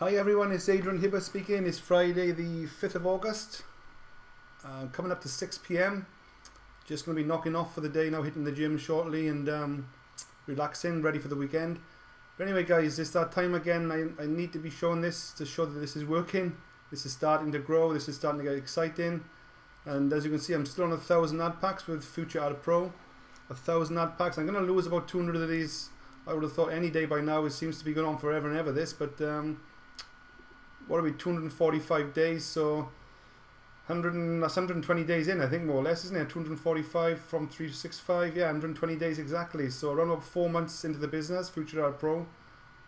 Hi everyone, it's Adrian Hibbert speaking. It's Friday the 5th of August. Uh, coming up to 6pm. Just going to be knocking off for the day now, hitting the gym shortly and um, relaxing, ready for the weekend. But anyway guys, it's that time again. I, I need to be showing this to show that this is working. This is starting to grow, this is starting to get exciting. And as you can see, I'm still on a thousand ad packs with Future Ad Pro. A thousand ad packs. I'm going to lose about 200 of these. I would have thought any day by now. It seems to be going on forever and ever. This, but um, what are we? 245 days. So 100 and, that's 120 days in, I think, more or less, isn't it? 245 from 365. Yeah, 120 days exactly. So around about four months into the business, Future Ad Pro.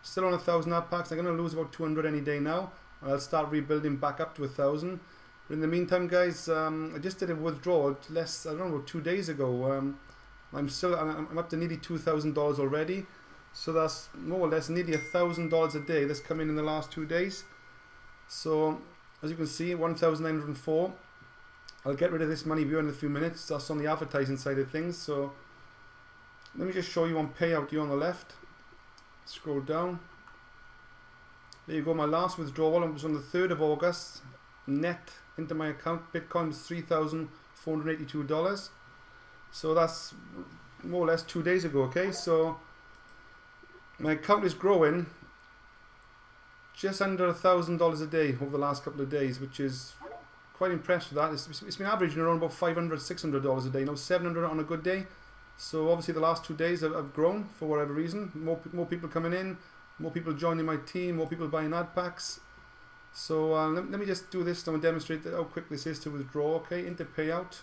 Still on a thousand ad packs. I'm going to lose about 200 any day now. I'll start rebuilding back up to a thousand. But in the meantime, guys, um, I just did a withdrawal less, I don't know, two days ago. Um, I'm still, I'm up to nearly $2,000 already. So that's more or less nearly $1,000 a day that's come in in the last two days. So as you can see, 1,904. I'll get rid of this money view in a few minutes. That's on the advertising side of things. So let me just show you on payout here on the left. Scroll down. There you go, my last withdrawal was on the 3rd of August. Net into my account, Bitcoin was $3,482. So that's more or less two days ago, okay? So my account is growing just under a thousand dollars a day over the last couple of days, which is quite impressed with that. It's, it's been averaging around about 500 600 dollars a day, now 700 on a good day. So obviously the last two days have, have grown for whatever reason. More more people coming in, more people joining my team, more people buying ad packs. So uh, let, let, me just do this now and demonstrate that how quick this is to withdraw. Okay, into payout.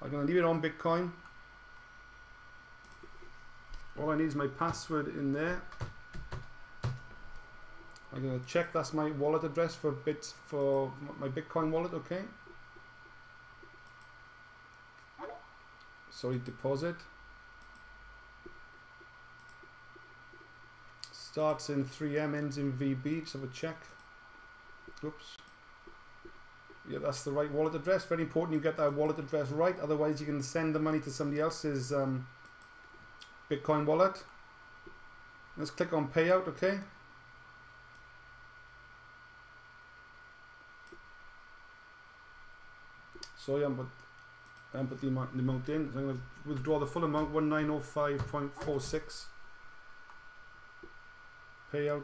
I'm going to leave it on Bitcoin. All I need is my password in there. I'm to check that's my wallet address for bits for my Bitcoin wallet. Okay. Sorry, deposit. Starts in 3M, ends in VB. Just have a check. Oops. Yeah, that's the right wallet address. Very important you get that wallet address right. Otherwise, you can send the money to somebody else's um, Bitcoin wallet. Let's click on payout, okay? So yeah, but put the amount, the amount in. So I'm going to withdraw the full amount, 1905.46. Payout.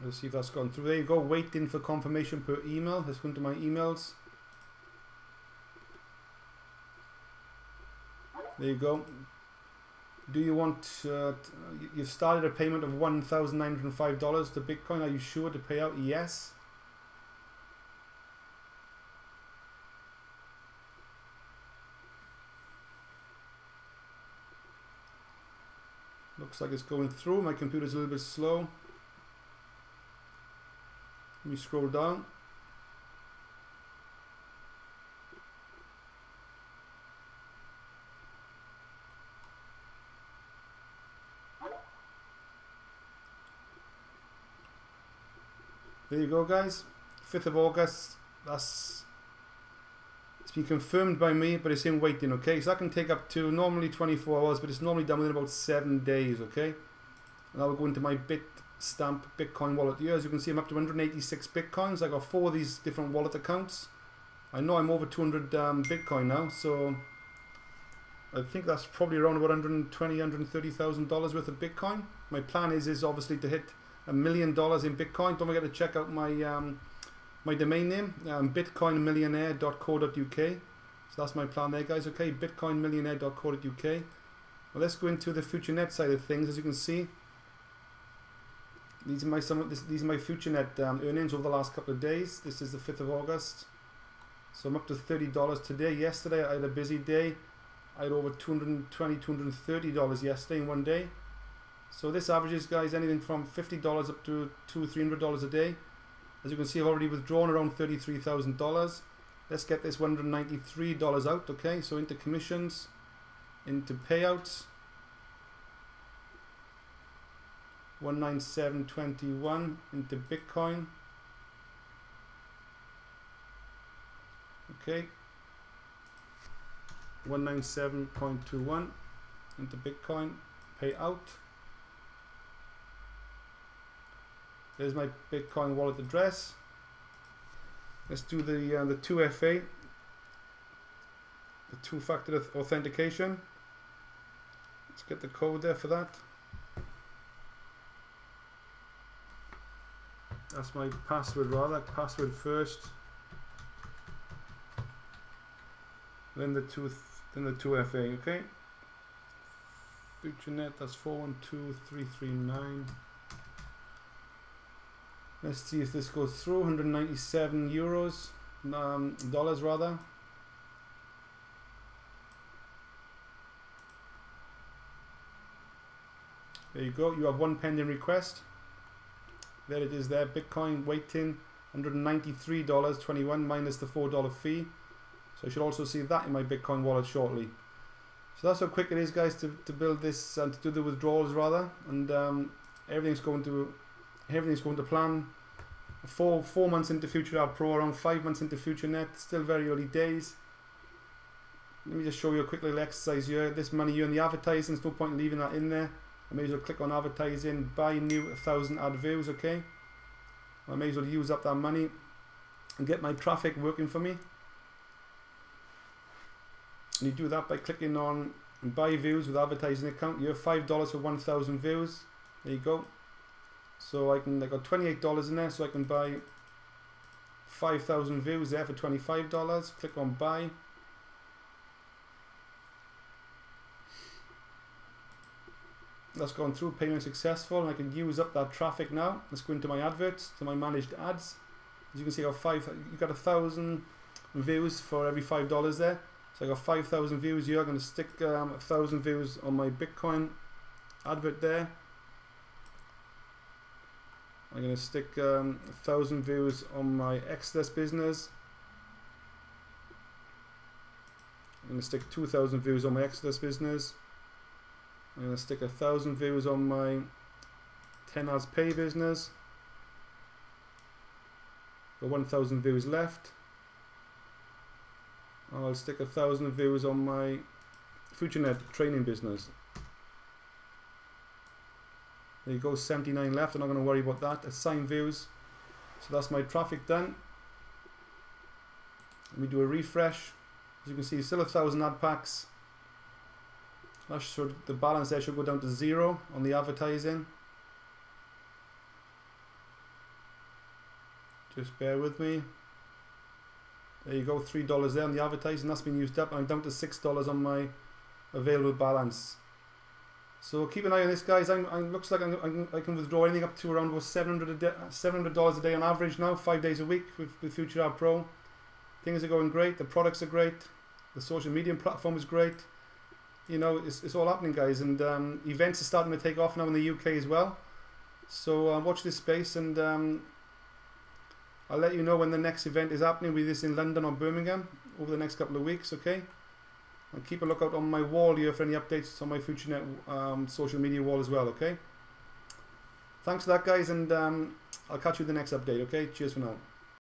Let's see if that's gone through. There you go, waiting for confirmation per email. Let's go into my emails. There you go. Do you want, uh, you've started a payment of $1,905 to Bitcoin. Are you sure to pay out? Yes. Looks like it's going through. My computer's a little bit slow. Let me scroll down. There you go guys, 5th of August, that's, it's been confirmed by me, but it's in waiting, okay? So that can take up to normally 24 hours, but it's normally done within about 7 days, okay? And I will go into my Bitstamp Bitcoin wallet here. As you can see, I'm up to 186 Bitcoins. I got four of these different wallet accounts. I know I'm over 200 um, Bitcoin now, so I think that's probably around about 120, 130,000 dollars worth of Bitcoin. My plan is is obviously to hit a million dollars in Bitcoin. Don't forget to check out my um, my domain name, um, bitcoinmillionaire.co.uk. So that's my plan there, guys. Okay, bitcoinmillionaire.co.uk. Well, let's go into the future net side of things. As you can see, these are my some of this, these are my future net um, earnings over the last couple of days. This is the 5th of August. So I'm up to $30 today. Yesterday I had a busy day. I had over $220, $230 yesterday in one day. So this averages, guys, anything from $50 up to two, $300 a day. As you can see, I've already withdrawn around $33,000. Let's get this $193 out, okay? So into commissions, into payouts. 197.21 into Bitcoin. Okay. 197.21 into Bitcoin. Pay out. There's my Bitcoin wallet address. Let's do the uh, the 2FA, the two-factor authentication. Let's get the code there for that. That's my password rather. Password first. Then the two, then the 2FA. Okay. FutureNet. That's 412339. Let's see if this goes through. 197 euros, um, dollars rather. There you go. You have one pending request. There it is there. Bitcoin waiting. $193.21 minus the $4 fee. So I should also see that in my Bitcoin wallet shortly. So that's how quick it is guys to, to build this and to do the withdrawals rather. And um, everything's going to everything's going to plan. Four four months into Future Ad Pro, around five months into Future Net, still very early days. Let me just show you a quick little exercise here. This money here in the advertising, there's no point in leaving that in there. I may as well click on advertising, buy new 1000 ad views, okay? I may as well use up that money and get my traffic working for me. And you do that by clicking on buy views with advertising account. You have $5 for 1000 views. There you go. So I can, I got $28 in there, so I can buy 5,000 views there for $25. Click on buy. That's gone through, payment successful, and I can use up that traffic now. Let's go into my adverts, to my managed ads. As you can see, I got five, you got a thousand views for every five dollars there. So I got 5,000 views here. I'm going to stick um, a thousand views on my Bitcoin advert there. I'm going to stick um, a thousand views on my Exodus business. I'm going to stick 2,000 views on my Exodus business. I'm going to stick a thousand views on my 10 ads pay business. Got 1,000 views left. I'll stick a thousand views on my FutureNet training business. There you go, 79 left. I'm not going to worry about that. Assign views. So that's my traffic done. Let me do a refresh. As you can see, still a thousand ad packs. That should the balance there should go down to zero on the advertising. Just bear with me. There you go, three dollars there on the advertising. That's been used up, and I'm down to six dollars on my available balance. So keep an eye on this, guys. I'm, I'm looks like I'm, I'm, i can withdraw anything up to around about 700 $700 a day on average now, five days a week with, with Future Ad Pro. Things are going great. The products are great. The social media platform is great. You know, it's, it's all happening, guys. And um, events are starting to take off now in the UK as well. So uh, watch this space, and um, I'll let you know when the next event is happening. Be this in London or Birmingham over the next couple of weeks. Okay and keep a lookout on my wall here for any updates on my FutureNet um, social media wall as well, okay? Thanks for that, guys, and um, I'll catch you in the next update, okay? Cheers for now.